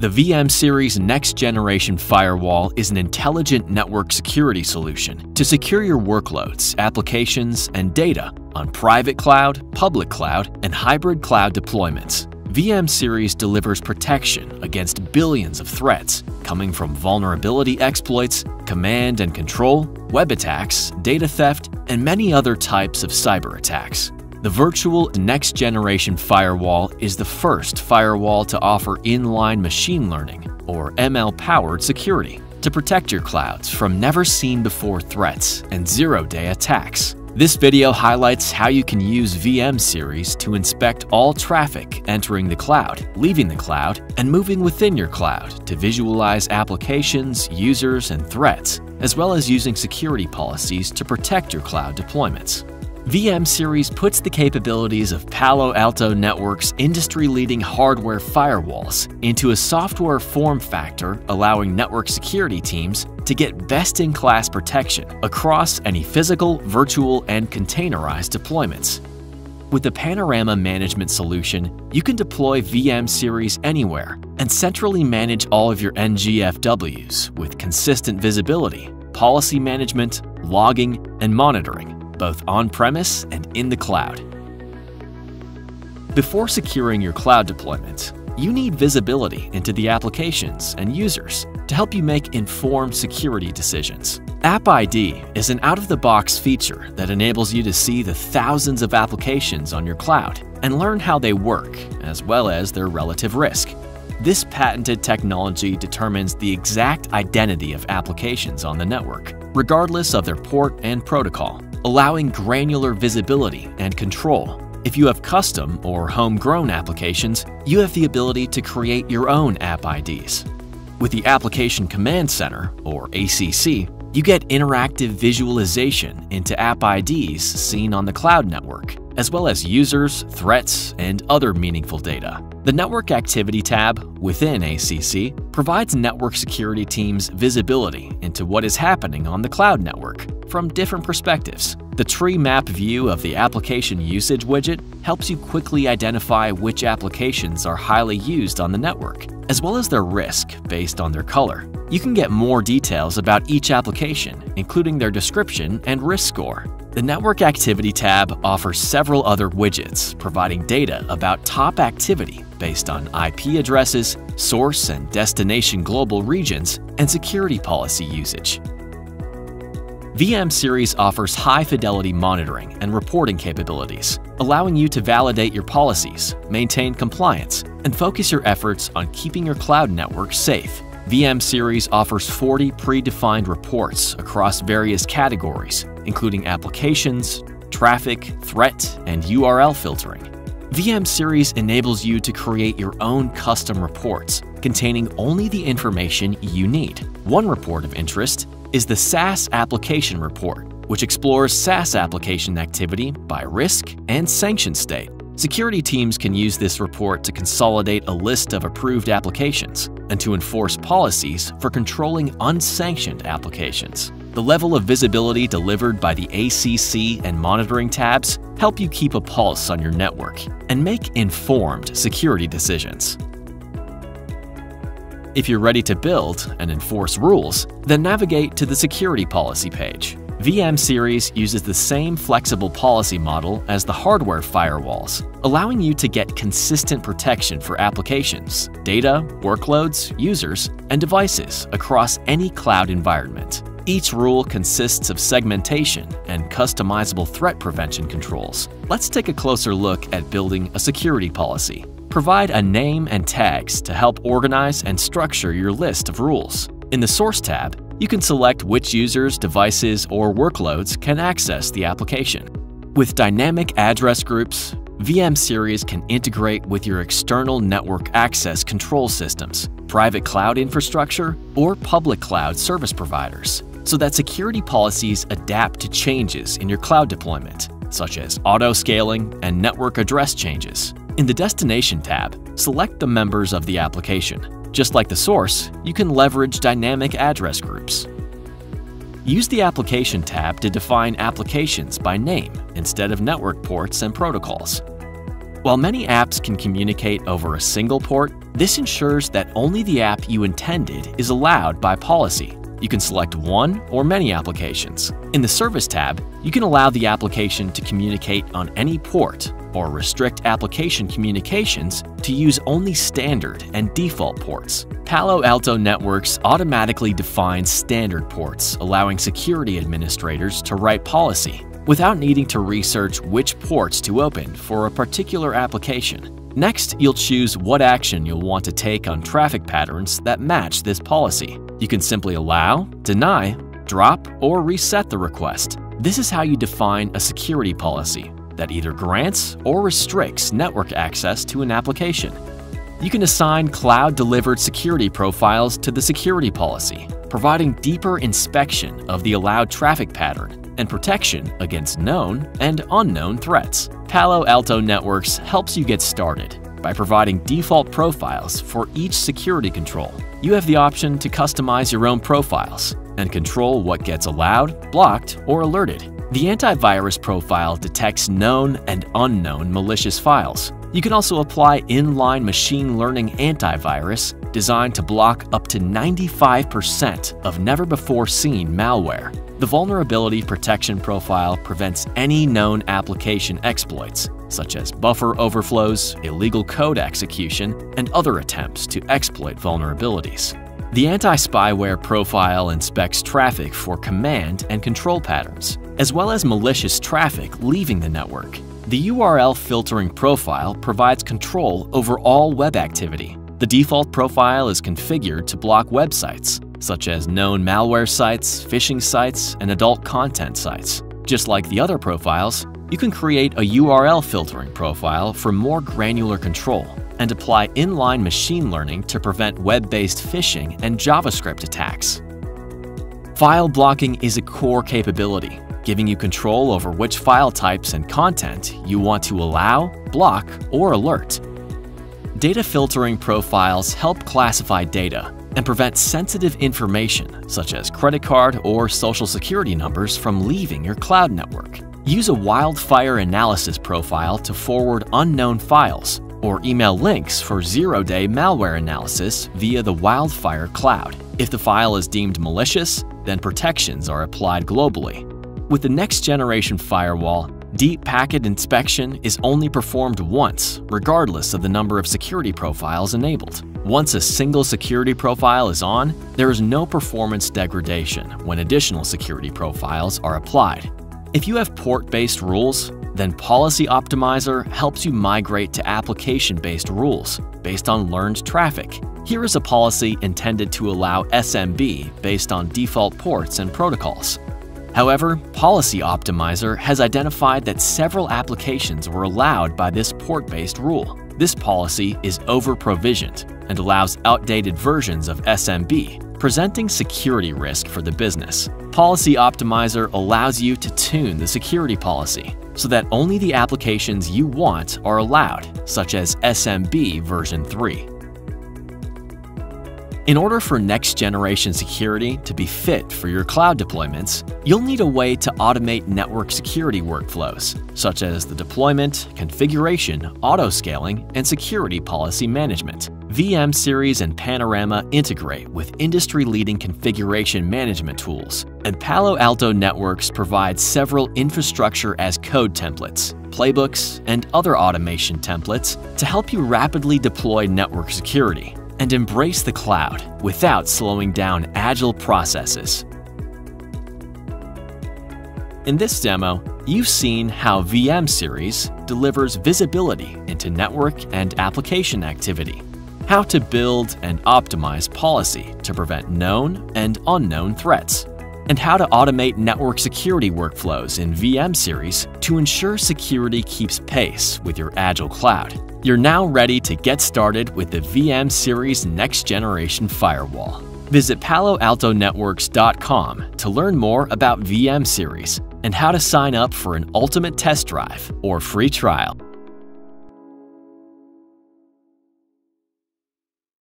The VM Series Next Generation Firewall is an intelligent network security solution to secure your workloads, applications, and data on private cloud, public cloud, and hybrid cloud deployments. VM Series delivers protection against billions of threats coming from vulnerability exploits, command and control, web attacks, data theft, and many other types of cyber attacks. The virtual next generation firewall is the first firewall to offer inline machine learning, or ML powered security, to protect your clouds from never seen before threats and zero day attacks. This video highlights how you can use VM Series to inspect all traffic entering the cloud, leaving the cloud, and moving within your cloud to visualize applications, users, and threats, as well as using security policies to protect your cloud deployments. VM Series puts the capabilities of Palo Alto Networks' industry-leading hardware firewalls into a software form factor allowing network security teams to get best-in-class protection across any physical, virtual, and containerized deployments. With the Panorama Management solution, you can deploy VM Series anywhere and centrally manage all of your NGFWs with consistent visibility, policy management, logging, and monitoring both on-premise and in the cloud. Before securing your cloud deployment, you need visibility into the applications and users to help you make informed security decisions. App ID is an out-of-the-box feature that enables you to see the thousands of applications on your cloud and learn how they work, as well as their relative risk. This patented technology determines the exact identity of applications on the network, regardless of their port and protocol allowing granular visibility and control. If you have custom or homegrown applications, you have the ability to create your own app IDs. With the Application Command Center, or ACC, you get interactive visualization into app IDs seen on the cloud network, as well as users, threats, and other meaningful data. The Network Activity tab within ACC provides network security teams visibility into what is happening on the cloud network from different perspectives. The tree map view of the application usage widget helps you quickly identify which applications are highly used on the network, as well as their risk based on their color. You can get more details about each application, including their description and risk score. The Network Activity tab offers several other widgets providing data about top activity based on IP addresses, source and destination global regions, and security policy usage. VM Series offers high-fidelity monitoring and reporting capabilities, allowing you to validate your policies, maintain compliance, and focus your efforts on keeping your cloud network safe. VM Series offers 40 predefined reports across various categories, including applications, traffic, threat, and URL filtering. VM Series enables you to create your own custom reports containing only the information you need. One report of interest is the SaaS Application Report, which explores SaaS application activity by risk and sanction state. Security teams can use this report to consolidate a list of approved applications and to enforce policies for controlling unsanctioned applications. The level of visibility delivered by the ACC and monitoring tabs help you keep a pulse on your network and make informed security decisions. If you're ready to build and enforce rules, then navigate to the Security Policy page. VM Series uses the same flexible policy model as the hardware firewalls, allowing you to get consistent protection for applications, data, workloads, users, and devices across any cloud environment. Each rule consists of segmentation and customizable threat prevention controls. Let's take a closer look at building a security policy. Provide a name and tags to help organize and structure your list of rules. In the Source tab, you can select which users, devices, or workloads can access the application. With dynamic address groups, VM Series can integrate with your external network access control systems, private cloud infrastructure, or public cloud service providers, so that security policies adapt to changes in your cloud deployment, such as auto-scaling and network address changes. In the Destination tab, select the members of the application. Just like the source, you can leverage dynamic address groups. Use the Application tab to define applications by name instead of network ports and protocols. While many apps can communicate over a single port, this ensures that only the app you intended is allowed by policy. You can select one or many applications. In the Service tab, you can allow the application to communicate on any port or restrict application communications to use only standard and default ports. Palo Alto Networks automatically defines standard ports, allowing security administrators to write policy without needing to research which ports to open for a particular application. Next, you'll choose what action you'll want to take on traffic patterns that match this policy. You can simply allow, deny, drop, or reset the request. This is how you define a security policy that either grants or restricts network access to an application. You can assign cloud-delivered security profiles to the security policy, providing deeper inspection of the allowed traffic pattern and protection against known and unknown threats. Palo Alto Networks helps you get started by providing default profiles for each security control. You have the option to customize your own profiles and control what gets allowed, blocked, or alerted. The antivirus profile detects known and unknown malicious files. You can also apply inline machine learning antivirus designed to block up to 95% of never before seen malware. The vulnerability protection profile prevents any known application exploits, such as buffer overflows, illegal code execution, and other attempts to exploit vulnerabilities. The anti-spyware profile inspects traffic for command and control patterns, as well as malicious traffic leaving the network. The URL filtering profile provides control over all web activity. The default profile is configured to block websites, such as known malware sites, phishing sites, and adult content sites. Just like the other profiles, you can create a URL filtering profile for more granular control and apply inline machine learning to prevent web-based phishing and JavaScript attacks. File blocking is a core capability, giving you control over which file types and content you want to allow, block, or alert. Data filtering profiles help classify data and prevent sensitive information such as credit card or social security numbers from leaving your cloud network. Use a wildfire analysis profile to forward unknown files or email links for zero-day malware analysis via the Wildfire cloud. If the file is deemed malicious, then protections are applied globally. With the next generation firewall, Deep packet inspection is only performed once, regardless of the number of security profiles enabled. Once a single security profile is on, there is no performance degradation when additional security profiles are applied. If you have port-based rules, then Policy Optimizer helps you migrate to application-based rules based on learned traffic. Here is a policy intended to allow SMB based on default ports and protocols. However, Policy Optimizer has identified that several applications were allowed by this port-based rule. This policy is over-provisioned and allows outdated versions of SMB, presenting security risk for the business. Policy Optimizer allows you to tune the security policy so that only the applications you want are allowed, such as SMB version 3. In order for next generation security to be fit for your cloud deployments, you'll need a way to automate network security workflows, such as the deployment, configuration, auto-scaling, and security policy management. VM Series and Panorama integrate with industry-leading configuration management tools, and Palo Alto Networks provides several infrastructure as code templates, playbooks, and other automation templates to help you rapidly deploy network security and embrace the cloud without slowing down agile processes. In this demo, you've seen how VM Series delivers visibility into network and application activity, how to build and optimize policy to prevent known and unknown threats, and how to automate network security workflows in VM Series to ensure security keeps pace with your Agile cloud. You're now ready to get started with the VM Series Next Generation Firewall. Visit PaloAltoNetworks.com to learn more about VM Series and how to sign up for an ultimate test drive or free trial.